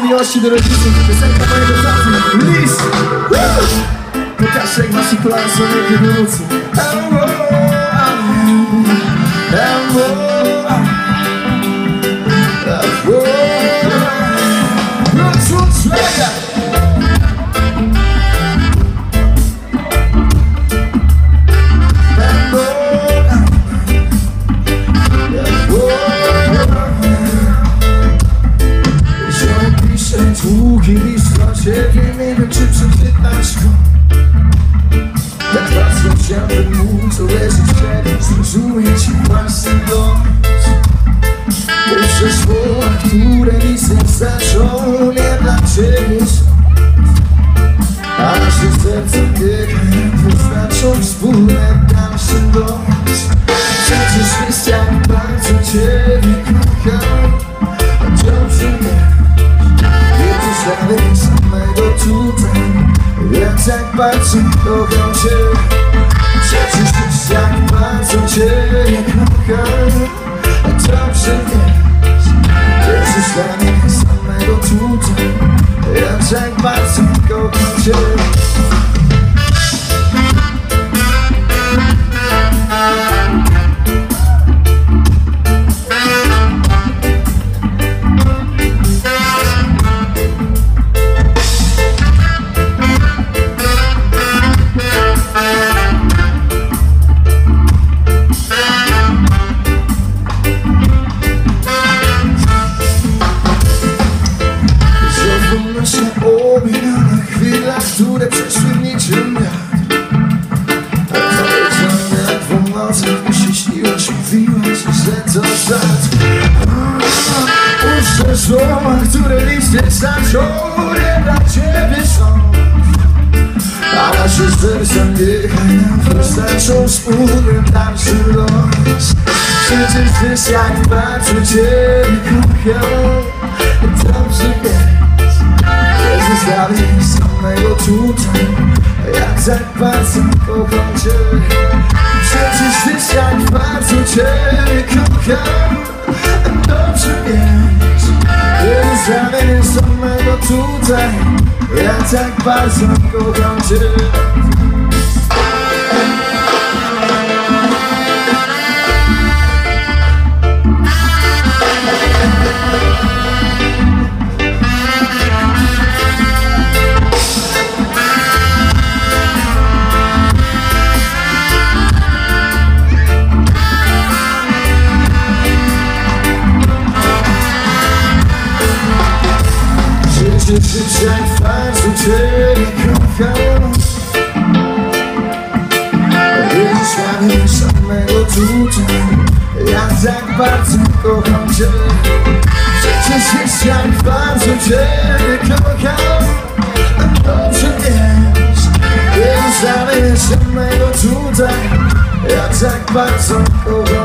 miłości do rodziców Piosenka mojego taty List Pokaż jak nasi plany są wielkie do ciebie Zrozumieć własny los Pierwsze słowa, które listem zaczął Nie dla są. A nasze serca biegają Wyznaczą wspólne dalszy los Przecież wiesz jak bardzo ciebie kocham Dobrze wiesz Zostawię samego tutaj Ja tak bardzo kocham Cię. Przecież wiesz jak które przeszły w niczym wiatr Powiedziałem jak w nocy, mi się śniłaś, mówiłaś, że to żart. Puszczę słowa, które listy znaczą, nie dla ciebie są. A nasze serca biegają, wystarczą wspólny dalszy los. Przecież wiesz jak bardzo ciebie kocham. Dobrze tutaj Jak tak bardzo kocham cię Przecież wiesz jak bardzo ciebie kocham Dobrze wiesz Nie zostawię samego tutaj. Jak tak bardzo kocham cię Wiesz jak bardzo ciebie kocham Wiesz jak samego tutaj Ja tak bardzo kocham cię Przecież jak bardzo ciebie kocham Dobrze wiesz jak samego tutaj Ja tak bardzo kocham